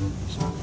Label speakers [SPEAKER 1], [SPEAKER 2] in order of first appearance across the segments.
[SPEAKER 1] Mm-hmm.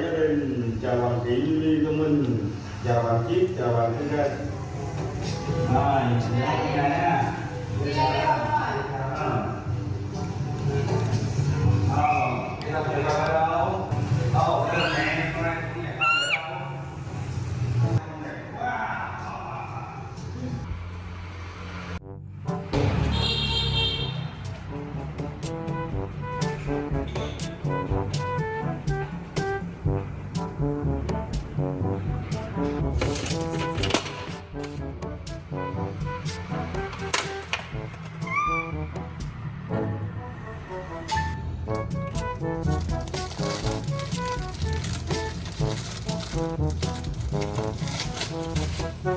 [SPEAKER 2] nãy cho nên chào bạn kỹ Duy Công Minh. Chào bạn chiếc chào bạn thiên Cây rồi mình chào bạn Thanh Cây nè Ờ, cái tập này là Thank you.